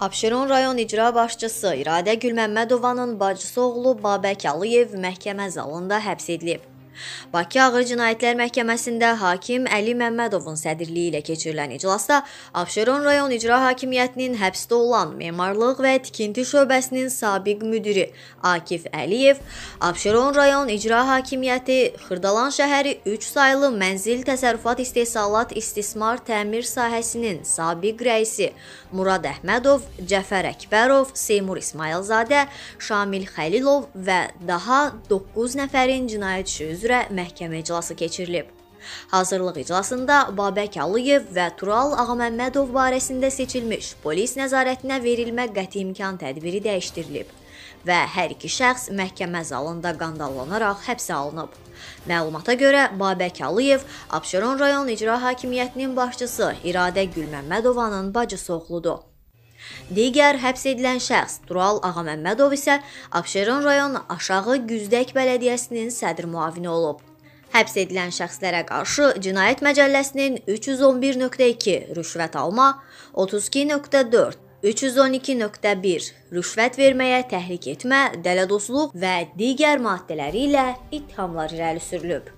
Abşeron rayon icra başçısı İradə Gülməmmədovanın bacısı oğlu Babək Aliyev məhkəmə zalında həbs edilib. Bakı Ağır Cinayətlər Məhkəməsində hakim Əli Məmmədovun sədrliyi ilə keçirilən iclasda Abşeron rayon icra hakimiyyətinin həbsdə olan Memarlıq və Tikinti şöbəsinin sabiq müdiri Akif Əliyev, Abşeron rayon icra hakimiyyəti Xırdalan şəhəri 3 saylı mənzil təsərrüfat istehsalat istismar təmir sahəsinin sabiq rəisi Murad Əhmədov, Cəfər Əkbərov, Seymur İsmailzadə, Şamil Xəlilov və daha 9 nəfərin cinayət işi üzrə üzrə məhkəmə iclası keçirilib. Hazırlıq iclasında Babək Aliyev və Tural Ağaməmmədov barəsində seçilmiş polis nəzarətinə verilmə qəti imkan tədbiri dəyişdirilib və hər iki şəxs məhkəmə zalında qandallanaraq həbsə alınıb. Məlumata görə Babək Aliyev Abşeron rayon icra hakimiyyətinin başçısı İradə Gülməmmədovanın bacısı oğludur. Digər həbs edilən şəxs Tural Ağaməmmədov isə Abşeron rayon Aşağı Güzdək bələdiyyəsinin sədr müavini olub. Həbs edilən şəxslərə qarşı Cinayət Məcəlləsinin 311.2 rüşvət alma, 32.4 312.1 rüşvət verməyə təhrik etmə, dələduzluq və digər maddələri ilə ittihamlar irəli sürülüb.